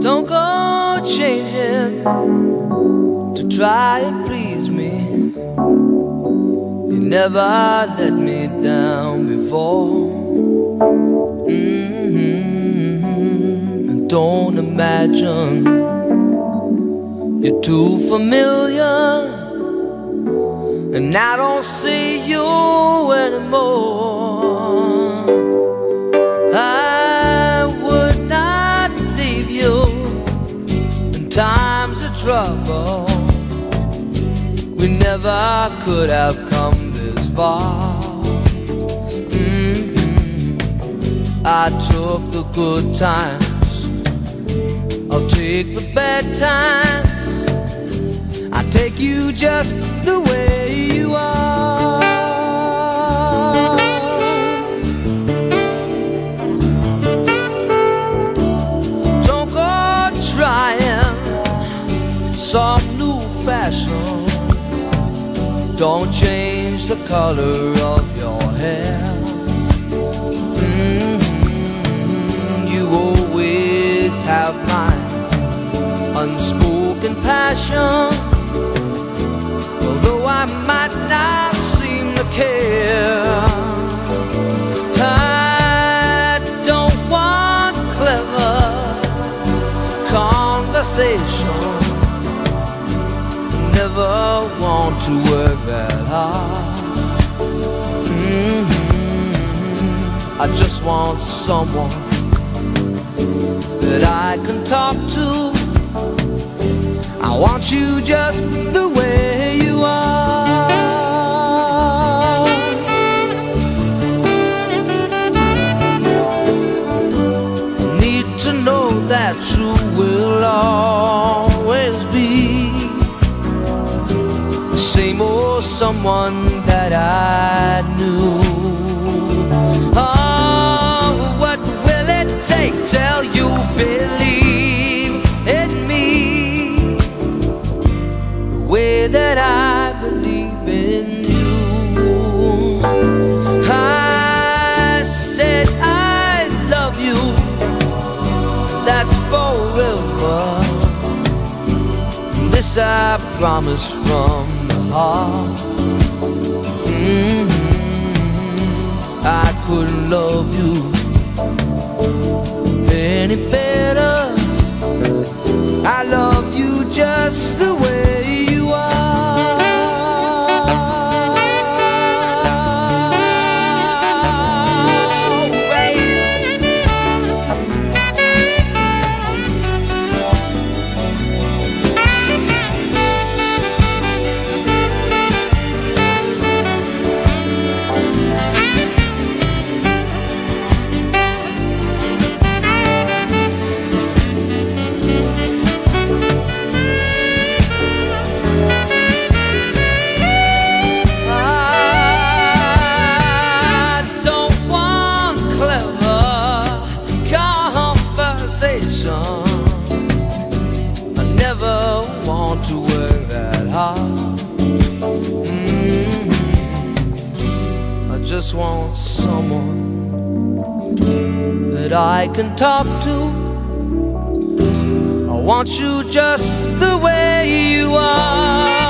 Don't go changing to try and please me. You never let me down before. Mm-hmm. Don't imagine you're too familiar, and I don't see you anymore. I would not leave you in times of trouble. We never could have come this far. Mm-hmm. I took the good times, I'll take the bad times. I take you just the way fashion. Don't change the color of your hair. Mhm, You always have my unspoken passion. Although I might not seem to care. I don't want clever conversation. Never want to work that hard. Mhm. I just want someone that I can talk to. I want you just the way you are. Need to know that you will always someone that I knew. Oh, what will it take till you believe in me the way that I believe in you? I said I love you. That's forever. This I promise from heart. Mhm. I couldn't love you any better. Just want someone that I can talk to. I want you just the way you are.